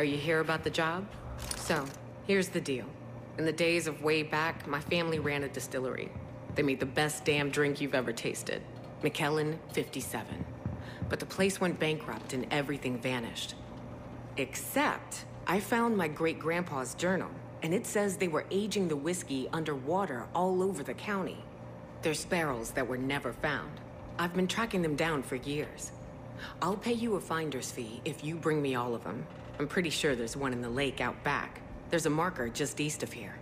Are you here about the job? So, here's the deal. In the days of way back, my family ran a distillery. They made the best damn drink you've ever tasted. McKellan 57. But the place went bankrupt and everything vanished. Except, I found my great-grandpa's journal, and it says they were aging the whiskey underwater all over the county. There's barrels that were never found. I've been tracking them down for years. I'll pay you a finder's fee if you bring me all of them. I'm pretty sure there's one in the lake out back. There's a marker just east of here.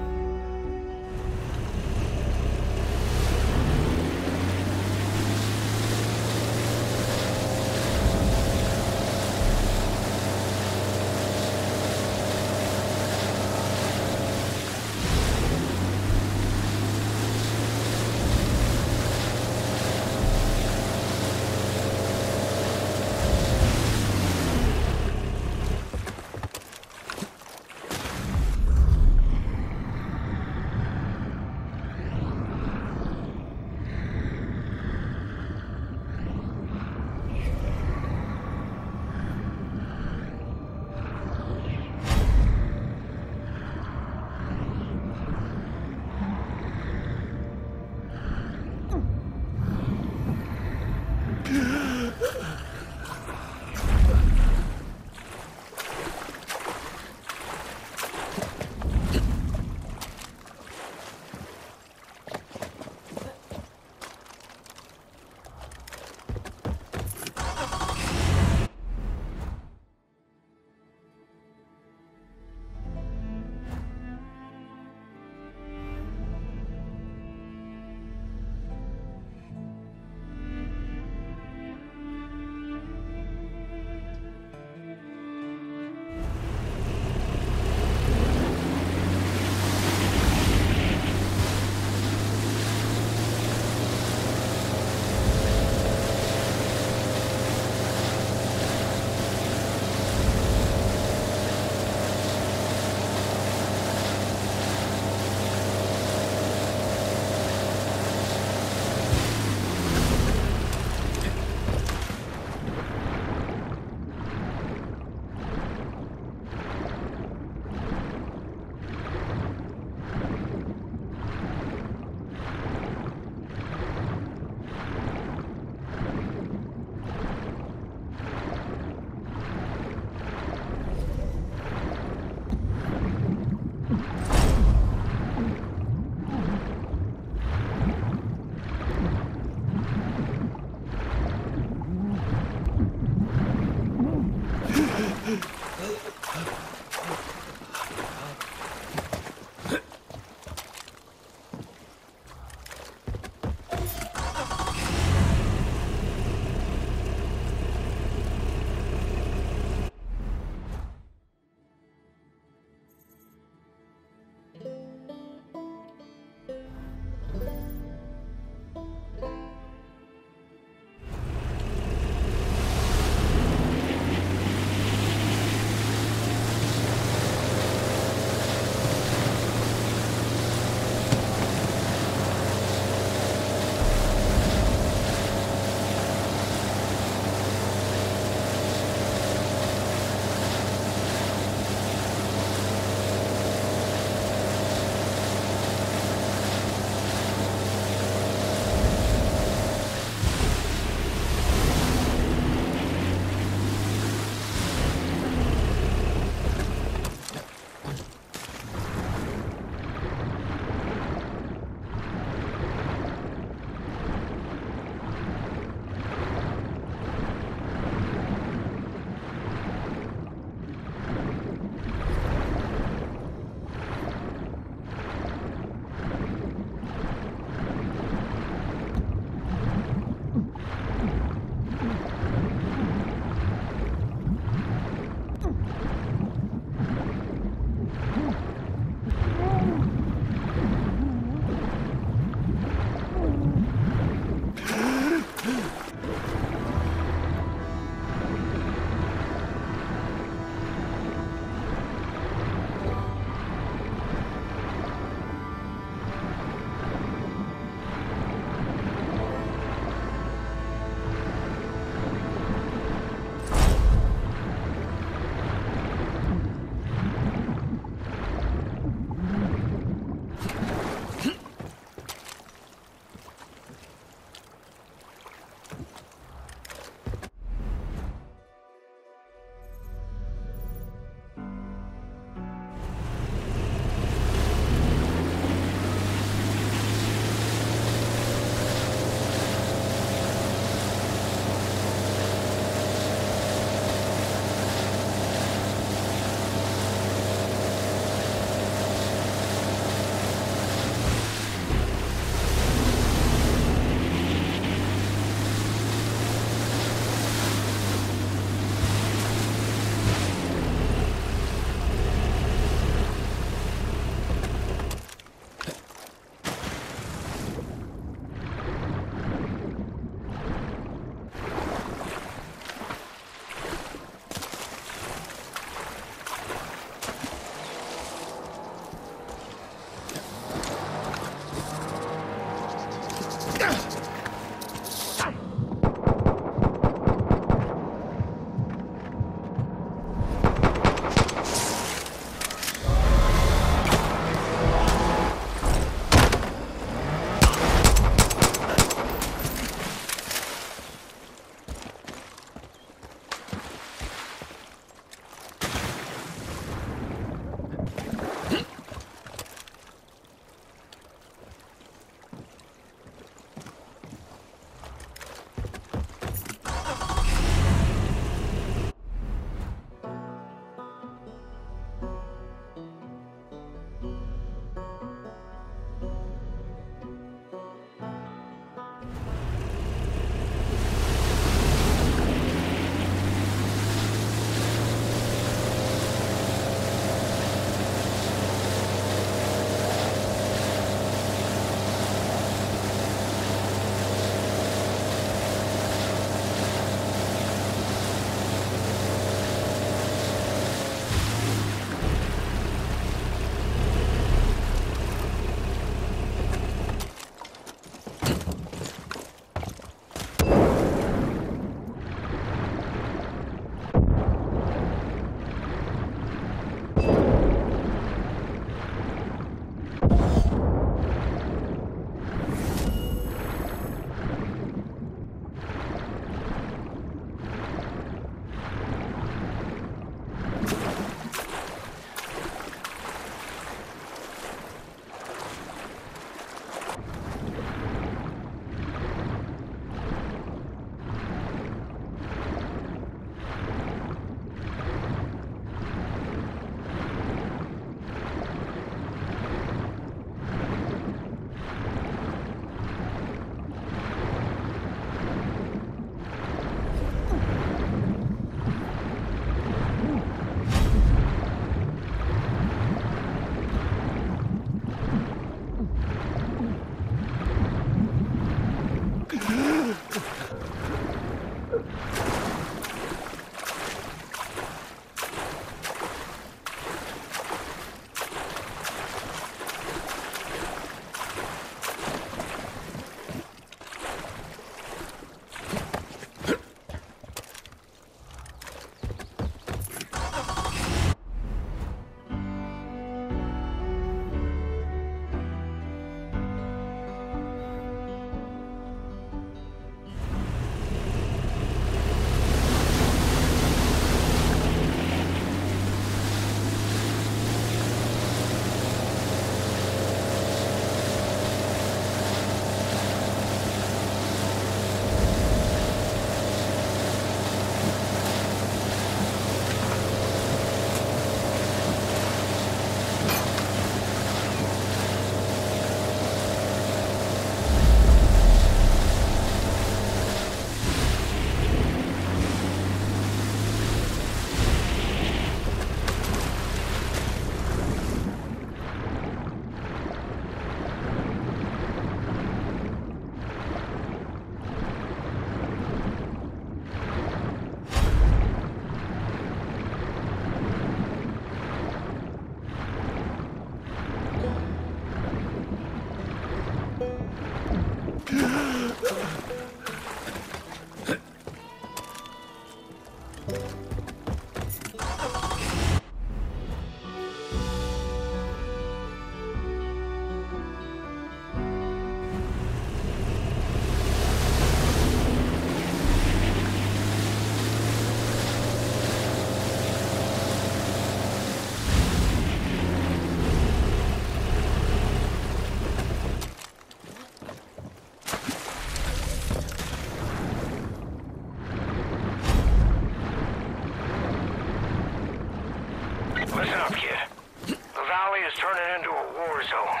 Zone.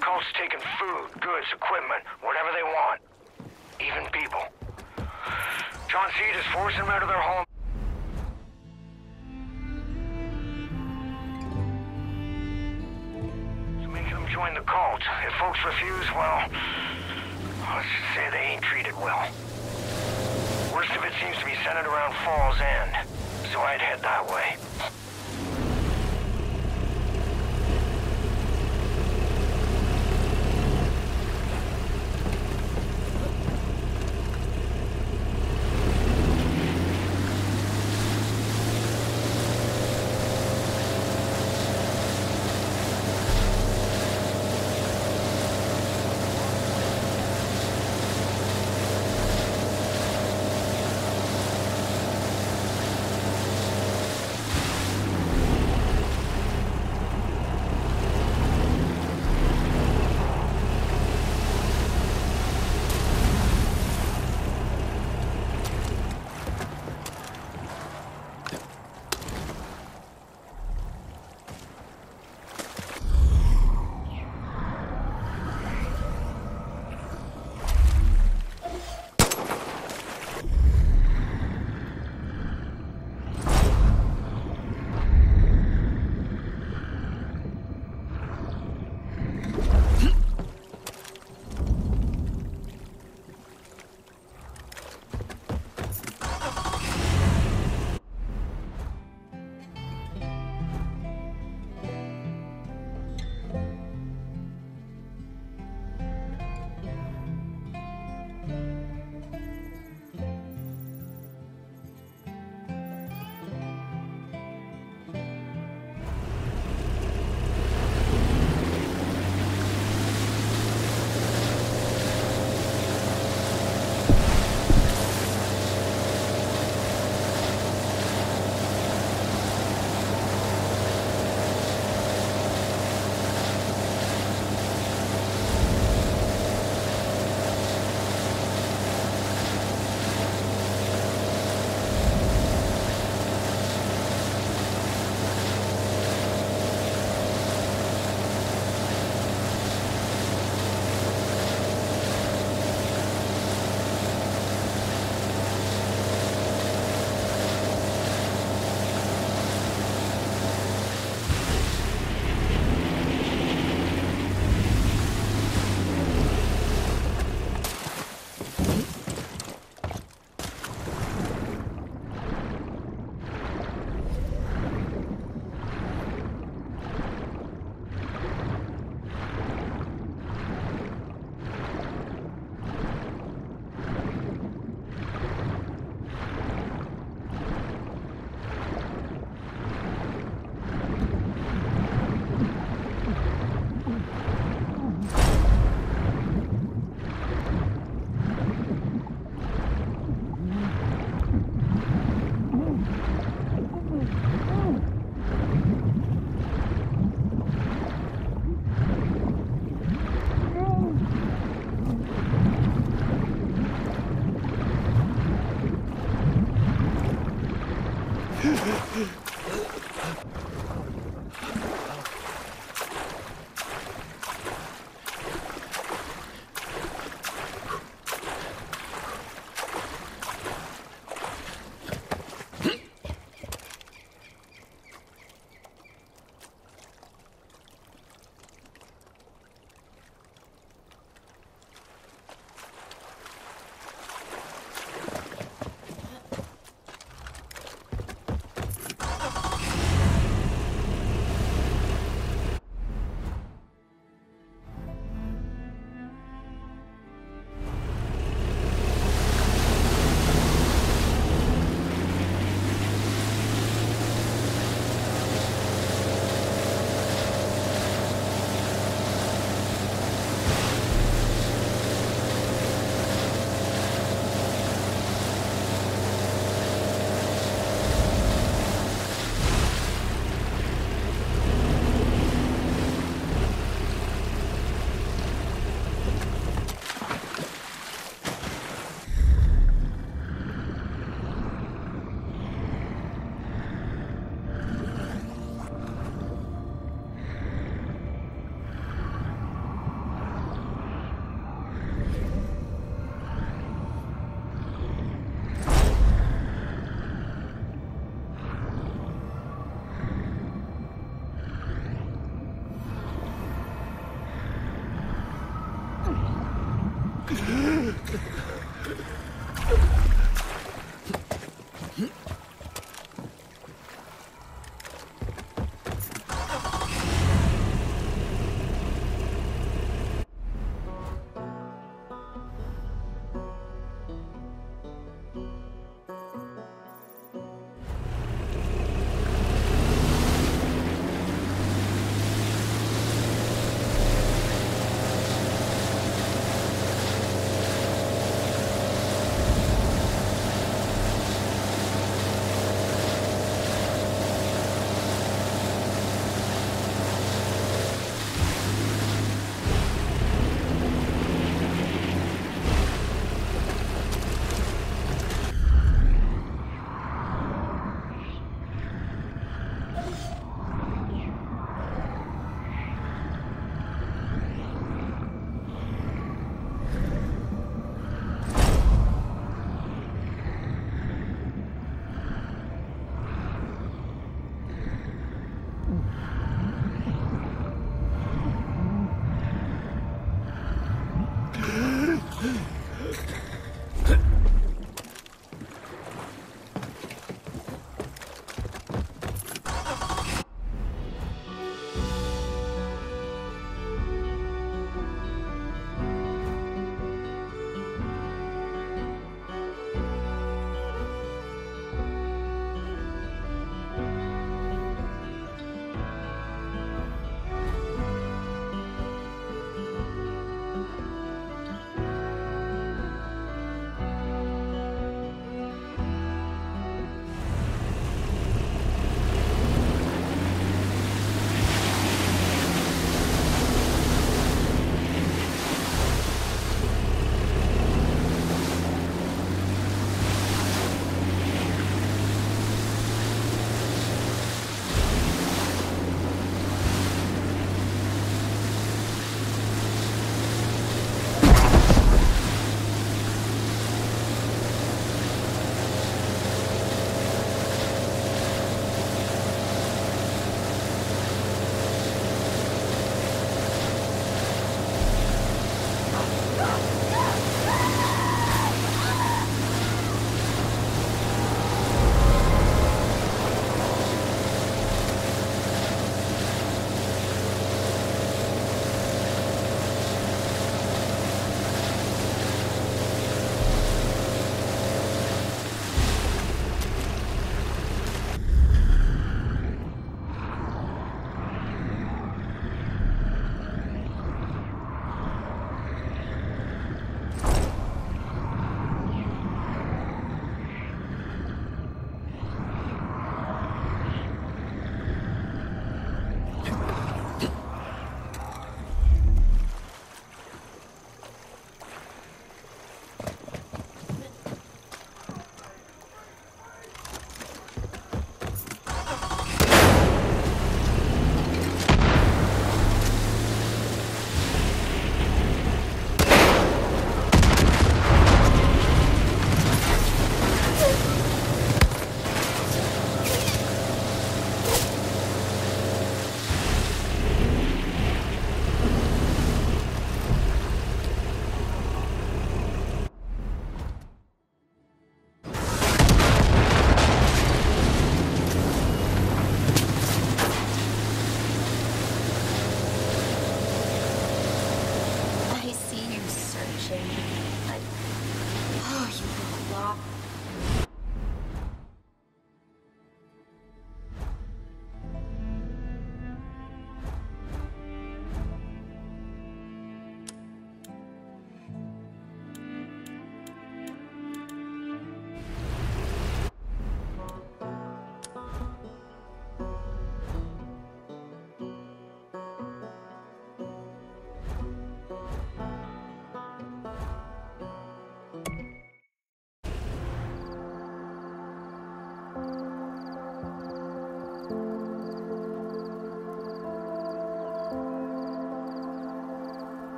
Cult's taking food, goods, equipment, whatever they want. Even people. John Seed is forcing them out of their home. Them join the cult. If folks refuse, well, let's just say they ain't treated well. Worst of it seems to be centered around Fall's End, so I'd head that way.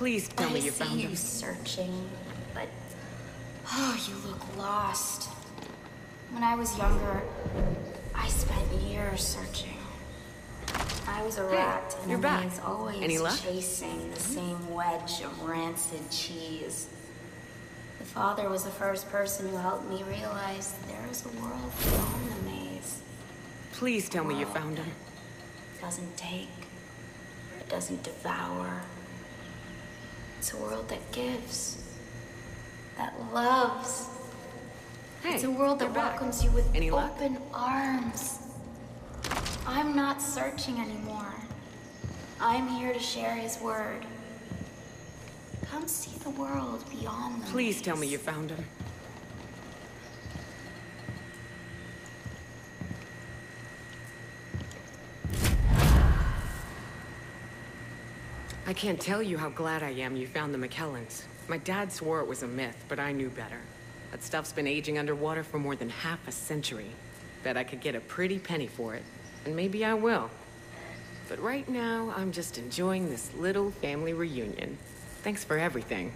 Please tell I me you see found you him. searching, but oh, you look lost. When I was younger, I spent years searching. I was a Hey, rat in you're back. always Any luck? chasing the same wedge of rancid cheese. The father was the first person who helped me realize there is a world beyond the maze. Please tell me you found him. It doesn't take. It doesn't devour. It's a world that gives. That loves. Hey, it's a world that back. welcomes you with Any luck? open arms. I'm not searching anymore. I'm here to share his word. Come see the world beyond the Please tell me you found him. I can't tell you how glad I am you found the McKellans. My dad swore it was a myth, but I knew better. That stuff's been aging underwater for more than half a century. Bet I could get a pretty penny for it. And maybe I will. But right now, I'm just enjoying this little family reunion. Thanks for everything.